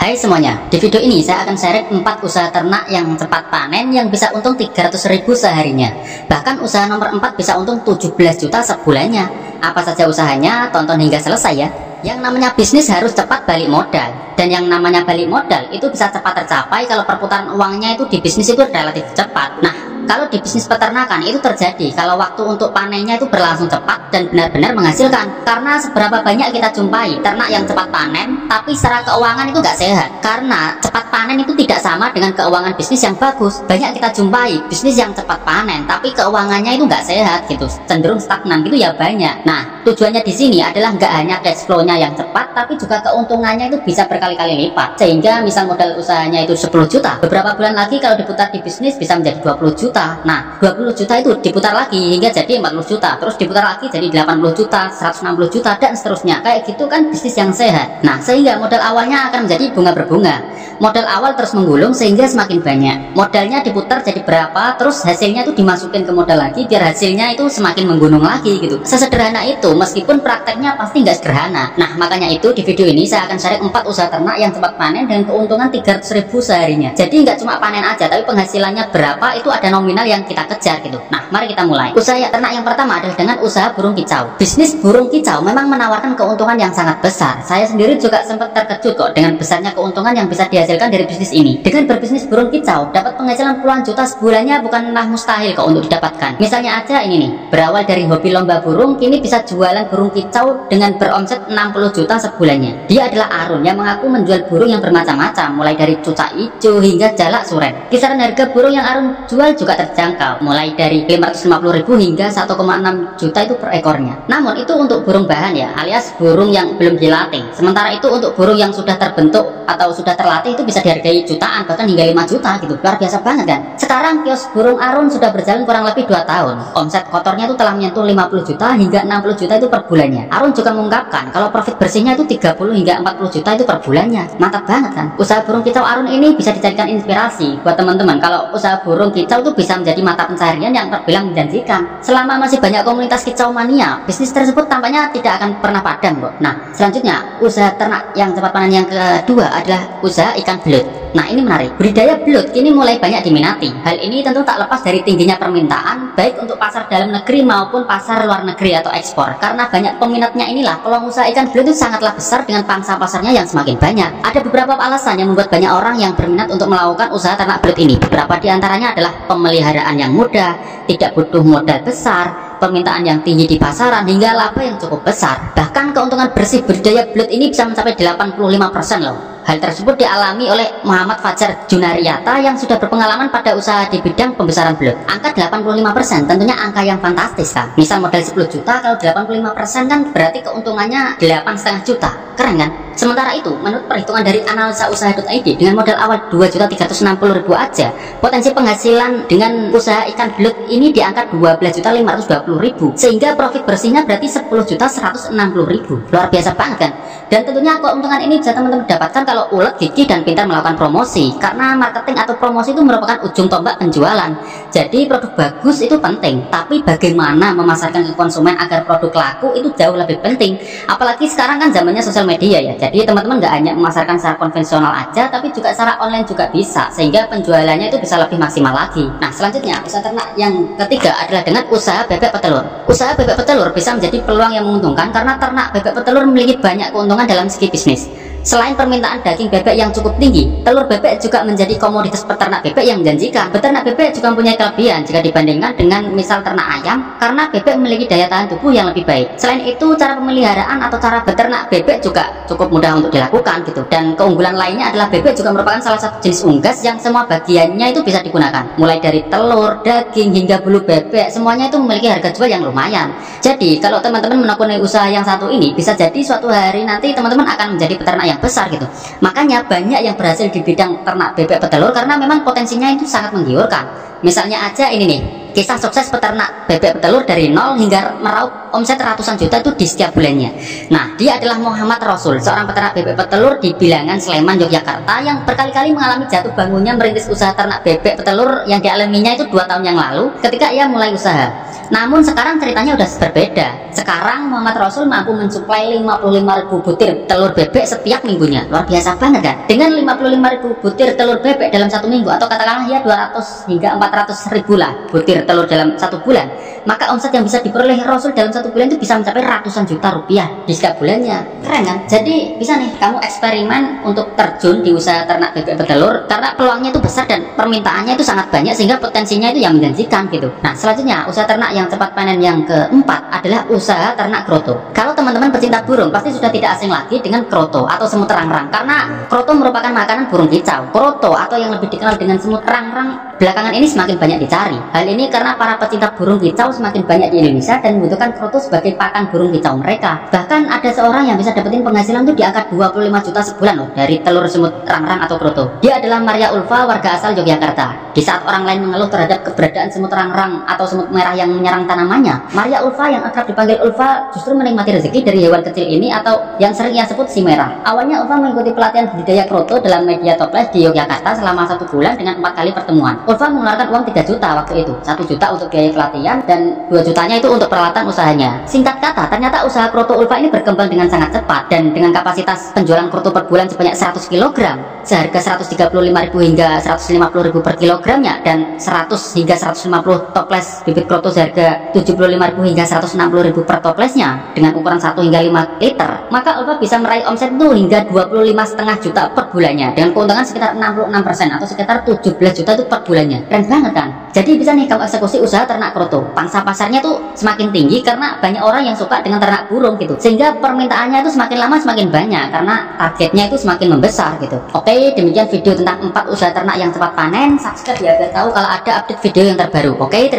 Hai semuanya, di video ini saya akan share 4 usaha ternak yang cepat panen yang bisa untung 300 ribu seharinya. Bahkan usaha nomor 4 bisa untung 17 juta sebulannya. Apa saja usahanya, tonton hingga selesai ya. Yang namanya bisnis harus cepat balik modal. Dan yang namanya balik modal itu bisa cepat tercapai kalau perputaran uangnya itu di bisnis itu relatif cepat. Nah kalau di bisnis peternakan itu terjadi kalau waktu untuk panennya itu berlangsung cepat dan benar-benar menghasilkan. Karena seberapa banyak kita jumpai ternak yang cepat panen tapi secara keuangan itu nggak sehat. Karena cepat panen itu tidak sama dengan keuangan bisnis yang bagus. Banyak kita jumpai bisnis yang cepat panen tapi keuangannya itu nggak sehat gitu. Cenderung stagnan gitu ya banyak. Nah tujuannya di sini adalah nggak hanya cash flow-nya yang cepat tapi juga keuntungannya itu bisa berkali-kali lipat. Sehingga misal modal usahanya itu 10 juta beberapa bulan lagi kalau diputar di bisnis bisa menjadi 20 juta juta. Nah 20 juta itu diputar lagi hingga jadi 40 juta. Terus diputar lagi jadi 80 juta 160 juta dan seterusnya. Kayak gitu kan bisnis yang sehat. Nah sehingga modal awalnya akan menjadi bunga berbunga. Modal awal terus menggulung sehingga semakin banyak. Modalnya diputar jadi berapa terus hasilnya itu dimasukin ke modal lagi biar hasilnya itu semakin menggunung lagi gitu. Sesederhana itu meskipun prakteknya pasti nggak sederhana. Nah makanya itu di video ini saya akan share 4 usaha ternak yang cepat panen dengan keuntungan 300 ribu seharinya. Jadi nggak cuma panen aja tapi penghasilannya berapa itu ada nominal nominal yang kita kejar gitu. Nah mari kita mulai. Usaha ternak yang pertama adalah dengan usaha burung kicau. Bisnis burung kicau memang menawarkan keuntungan yang sangat besar. Saya sendiri juga sempat terkejut kok dengan besarnya keuntungan yang bisa dihasilkan dari bisnis ini. Dengan berbisnis burung kicau dapat penghasilan puluhan juta sebulannya bukanlah mustahil kok untuk didapatkan. Misalnya aja ini nih berawal dari hobi lomba burung kini bisa jualan burung kicau dengan beromset 60 juta sebulannya. Dia adalah Arun yang mengaku menjual burung yang bermacam-macam mulai dari cucak hijau hingga jalak suren kisaran harga burung yang Arun jual juga terjangkau. Mulai dari 550.000 hingga 1,6 juta itu per ekornya. Namun itu untuk burung bahan ya alias burung yang belum dilatih. Sementara itu untuk burung yang sudah terbentuk atau sudah terlatih itu bisa dihargai jutaan bahkan hingga 5 juta gitu. Luar biasa banget kan? Sekarang kios burung arun sudah berjalan kurang lebih 2 tahun. Omset kotornya itu telah menyentuh 50 juta hingga 60 juta itu per bulannya. Arun juga mengungkapkan kalau profit bersihnya itu 30 hingga 40 juta itu per bulannya. Mantap banget kan? Usaha burung kicau arun ini bisa dijadikan inspirasi buat teman-teman. Kalau usaha burung kicau itu bisa menjadi mata pencarian yang terbilang menjanjikan. Selama masih banyak komunitas kicau mania, bisnis tersebut tampaknya tidak akan pernah padam kok. Nah, selanjutnya usaha ternak yang cepat panen yang kedua adalah usaha ikan belut. Nah ini menarik, budidaya belut kini mulai banyak diminati. Hal ini tentu tak lepas dari tingginya permintaan, baik untuk pasar dalam negeri maupun pasar luar negeri atau ekspor. Karena banyak peminatnya inilah, peluang usaha ikan belut itu sangatlah besar dengan pangsa pasarnya yang semakin banyak. Ada beberapa alasan yang membuat banyak orang yang berminat untuk melakukan usaha ternak belut ini. Beberapa di antaranya adalah pemeliharaan yang mudah, tidak butuh modal besar, permintaan yang tinggi di pasaran, hingga laba yang cukup besar. Bahkan keuntungan bersih budidaya belut ini bisa mencapai 85% loh. Hal tersebut dialami oleh Muhammad Fajar Junariata yang sudah berpengalaman pada usaha di bidang pembesaran belut. Angka 85% tentunya angka yang fantastis kan. Misal modal 10 juta kalau 85% kan berarti keuntungannya 8,5 juta. Keren kan? Sementara itu, menurut perhitungan dari analisa usaha.id dengan modal awal 2.360.000 aja, potensi penghasilan dengan usaha ikan belut ini di angka 12.520.000 sehingga profit bersihnya berarti 10.160.000. Luar biasa banget kan? Dan tentunya keuntungan ini bisa teman-teman dapatkan kalau ulet gigi dan pintar melakukan promosi. Karena marketing atau promosi itu merupakan ujung tombak penjualan. Jadi produk bagus itu penting. Tapi bagaimana memasarkan ke konsumen agar produk laku itu jauh lebih penting? Apalagi sekarang kan zamannya sosial media ya. Jadi teman-teman nggak hanya memasarkan secara konvensional aja tapi juga secara online juga bisa sehingga penjualannya itu bisa lebih maksimal lagi. Nah selanjutnya usaha ternak yang ketiga adalah dengan usaha bebek petelur. Usaha bebek petelur bisa menjadi peluang yang menguntungkan karena ternak bebek petelur memiliki banyak keuntungan dalam segi bisnis Selain permintaan daging bebek yang cukup tinggi, telur bebek juga menjadi komoditas peternak bebek yang menjanjikan. Peternak bebek juga mempunyai kelebihan jika dibandingkan dengan misal ternak ayam, karena bebek memiliki daya tahan tubuh yang lebih baik. Selain itu, cara pemeliharaan atau cara beternak bebek juga cukup mudah untuk dilakukan gitu. Dan keunggulan lainnya adalah bebek juga merupakan salah satu jenis unggas yang semua bagiannya itu bisa digunakan. Mulai dari telur, daging, hingga bulu bebek, semuanya itu memiliki harga jual yang lumayan. Jadi, kalau teman-teman menekuni usaha yang satu ini, bisa jadi suatu hari nanti teman-teman akan menjadi peternak yang besar gitu. Makanya banyak yang berhasil di bidang ternak bebek petelur karena memang potensinya itu sangat menggiurkan misalnya aja ini nih kisah sukses peternak bebek petelur dari nol hingga meraup omset ratusan juta itu di setiap bulannya. Nah dia adalah Muhammad Rasul seorang peternak bebek petelur di bilangan Sleman Yogyakarta yang berkali-kali mengalami jatuh bangunnya merintis usaha ternak bebek petelur yang dialaminya itu dua tahun yang lalu ketika ia mulai usaha. Namun sekarang ceritanya udah berbeda Sekarang Muhammad Rasul mampu mensuplai 55.000 butir telur bebek setiap minggunya. Luar biasa banget kan? Dengan 55.000 butir telur bebek dalam satu minggu atau katakanlah ya 200 hingga 400 ribu lah butir telur dalam satu bulan, maka omset yang bisa diperoleh Rasul dalam satu bulan itu bisa mencapai ratusan juta rupiah di setiap bulannya. Keren kan? Jadi bisa nih kamu eksperimen untuk terjun di usaha ternak bebek petelur karena peluangnya itu besar dan permintaannya itu sangat banyak sehingga potensinya itu yang menjanjikan gitu. Nah selanjutnya usaha ternak yang cepat panen yang keempat adalah ternak kroto. Kalau teman-teman pecinta burung pasti sudah tidak asing lagi dengan kroto atau semut rang-rang karena kroto merupakan makanan burung kicau. Kroto atau yang lebih dikenal dengan semut rang-rang belakangan ini semakin banyak dicari. Hal ini karena para pecinta burung kicau semakin banyak di Indonesia dan membutuhkan kroto sebagai pakan burung kicau mereka. Bahkan ada seorang yang bisa dapetin penghasilan tuh di angka 25 juta sebulan loh dari telur semut rang-rang atau kroto. Dia adalah Maria Ulfa, warga asal Yogyakarta. Di saat orang lain mengeluh terhadap keberadaan semut rang-rang atau semut merah yang menyerang tanamannya, Maria Ulfa yang akrab dipanggil Ulfa justru menikmati rezeki dari hewan kecil ini atau yang sering ia sebut si merah. Awalnya Ulfa mengikuti pelatihan budidaya kroto dalam media toples di Yogyakarta selama satu bulan dengan empat kali pertemuan. Ulfa mengeluarkan uang 3 juta waktu itu, satu juta untuk biaya pelatihan dan 2 jutanya itu untuk peralatan usahanya. Singkat kata, ternyata usaha kroto Ulfa ini berkembang dengan sangat cepat dan dengan kapasitas penjualan kroto per bulan sebanyak 100 kg seharga 135.000 hingga 150.000 per kilogramnya dan 100 hingga 150 toples bibit kroto seharga 75.000 hingga 160.000 per toplesnya dengan ukuran 1 hingga 5 liter maka Ulfa bisa meraih omset itu hingga 25,5 juta per bulannya. Dengan keuntungan sekitar 66% atau sekitar 17 juta itu per bulannya. Keren banget kan? Jadi bisa nih kamu eksekusi usaha ternak kroto. Pangsa pasarnya tuh semakin tinggi karena banyak orang yang suka dengan ternak burung gitu. Sehingga permintaannya itu semakin lama semakin banyak karena targetnya itu semakin membesar gitu. Oke demikian video tentang 4 usaha ternak yang cepat panen. Subscribe ya biar tahu kalau ada update video yang terbaru. Oke